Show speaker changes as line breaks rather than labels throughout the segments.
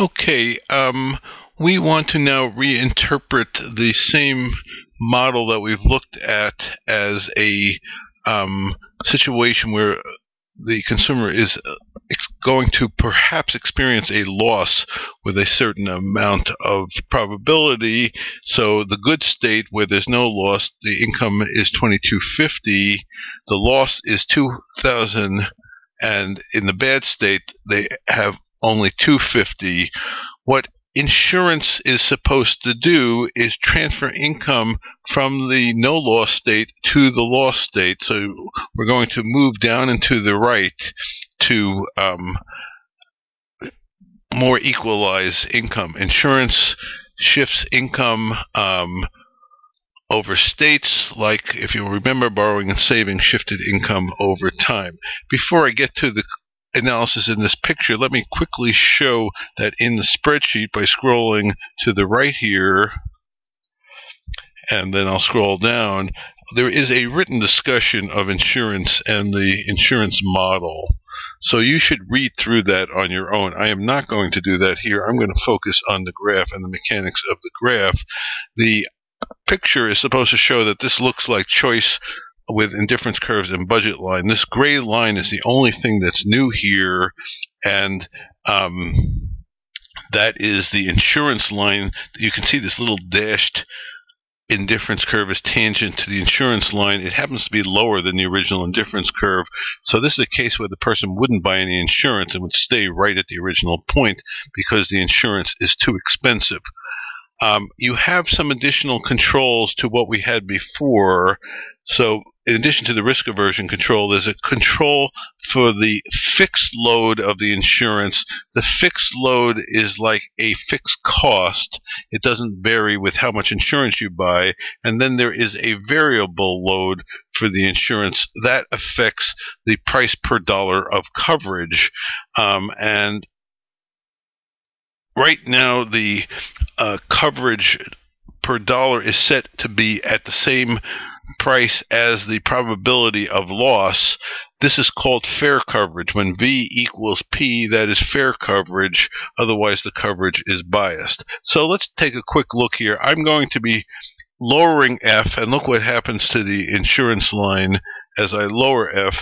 Okay, um, we want to now reinterpret the same model that we've looked at as a um, situation where the consumer is uh, going to perhaps experience a loss with a certain amount of probability. So the good state where there's no loss, the income is 2250, the loss is 2000 and in the bad state they have only 250 what insurance is supposed to do is transfer income from the no loss state to the loss state. So we're going to move down and to the right to um, more equalize income. Insurance shifts income um, over states, like if you remember, borrowing and saving shifted income over time. Before I get to the analysis in this picture, let me quickly show that in the spreadsheet by scrolling to the right here, and then I'll scroll down, there is a written discussion of insurance and the insurance model. So you should read through that on your own. I am not going to do that here. I'm going to focus on the graph and the mechanics of the graph. The picture is supposed to show that this looks like choice with indifference curves and budget line. This gray line is the only thing that's new here, and um, that is the insurance line. You can see this little dashed indifference curve is tangent to the insurance line. It happens to be lower than the original indifference curve. So this is a case where the person wouldn't buy any insurance and would stay right at the original point because the insurance is too expensive. Um, you have some additional controls to what we had before. So in addition to the risk aversion control, there's a control for the fixed load of the insurance. The fixed load is like a fixed cost. It doesn't vary with how much insurance you buy. And then there is a variable load for the insurance. That affects the price per dollar of coverage. Um, and right now the uh, coverage per dollar is set to be at the same price as the probability of loss. This is called fair coverage. When V equals P, that is fair coverage. Otherwise, the coverage is biased. So let's take a quick look here. I'm going to be lowering F, and look what happens to the insurance line as I lower F.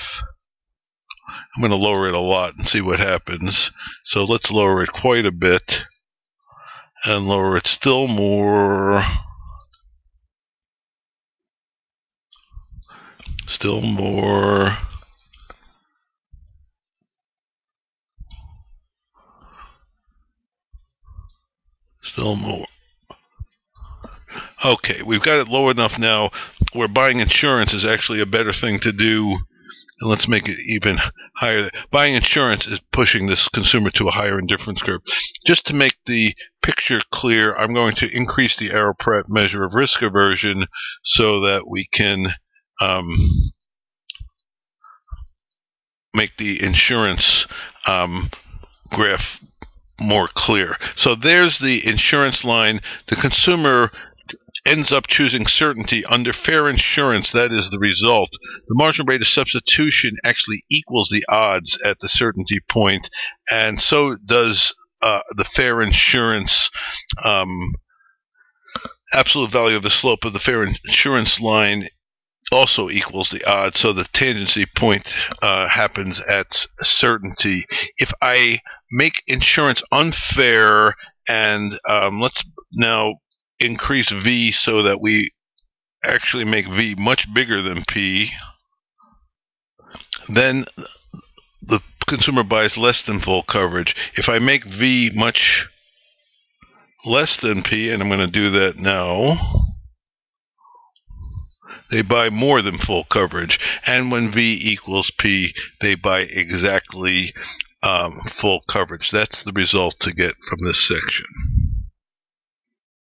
I'm going to lower it a lot and see what happens. So let's lower it quite a bit and lower it still more. Still more. Still more. Okay, we've got it low enough now where buying insurance is actually a better thing to do and let's make it even higher. Buying insurance is pushing this consumer to a higher indifference curve. Just to make the picture clear, I'm going to increase the Arrow-Pratt measure of risk aversion so that we can um, make the insurance um, graph more clear. So there's the insurance line. The consumer ends up choosing certainty under fair insurance, that is the result. The marginal rate of substitution actually equals the odds at the certainty point, and so does uh, the fair insurance um, absolute value of the slope of the fair insurance line also equals the odds, so the tangency point uh, happens at certainty. If I make insurance unfair, and um, let's now increase V so that we actually make V much bigger than P, then the consumer buys less than full coverage. If I make V much less than P, and I'm going to do that now, they buy more than full coverage. And when V equals P, they buy exactly um, full coverage. That's the result to get from this section.